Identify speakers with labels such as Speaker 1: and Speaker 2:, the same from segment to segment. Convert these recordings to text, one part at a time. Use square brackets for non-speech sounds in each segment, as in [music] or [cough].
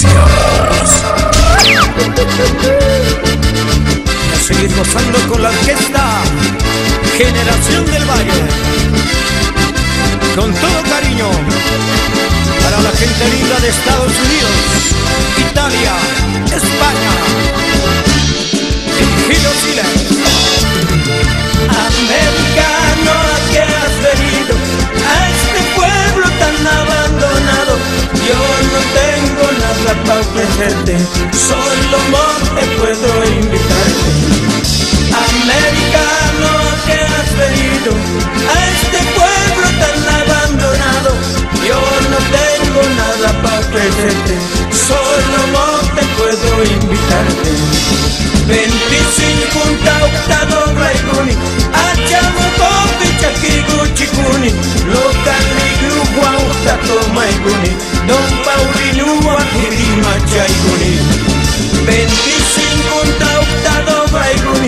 Speaker 1: Y a seguir gozando con la orquesta Generación del Valle. Con todo cariño para la gente linda de Estados Unidos, Italia, España, Virgilio Chile.
Speaker 2: Ofrecerte, solo monte puedo invitarte. Americano, ¿a qué has venido? A este pueblo tan abandonado. Yo no tengo nada para ofrecerte, solo monte puedo invitarte. 25 tautado gruwa utato maiguni Don Paulinu akirima chaiguni 25 tautado raiguni Achamo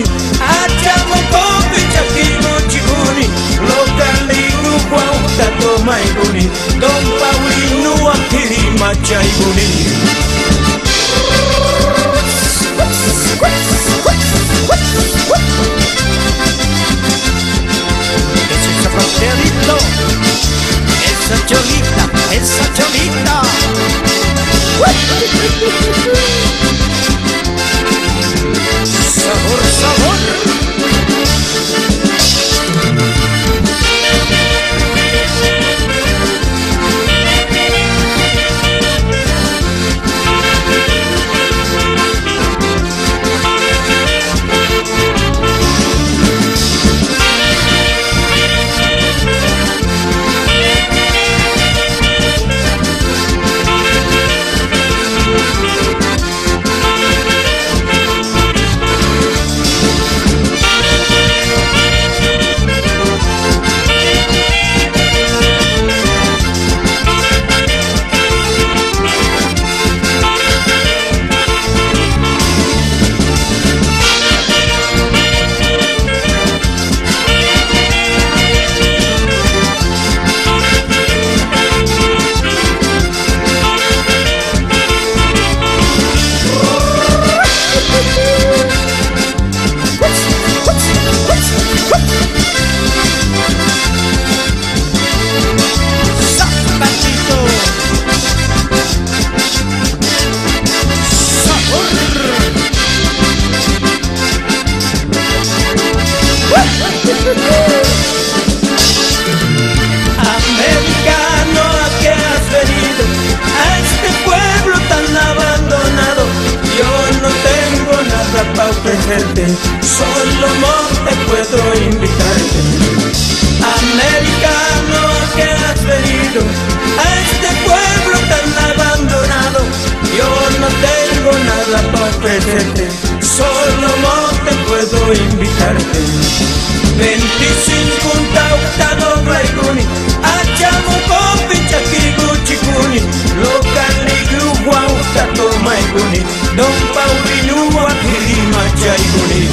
Speaker 1: esa cholita, esa cholita. [laughs] Sabor, sabor.
Speaker 2: Americano, ¿a qué has venido? A este pueblo tan abandonado. Yo no tengo nada para ofrecerte, solo monte puedo invitarte. Americano, ¿a qué has venido? Puedo invitarte. 25 tautado raiguni Achamo kopi chakigu chikuni Lokali gruwa utato maiguni Don Paulinu akirima chaiguni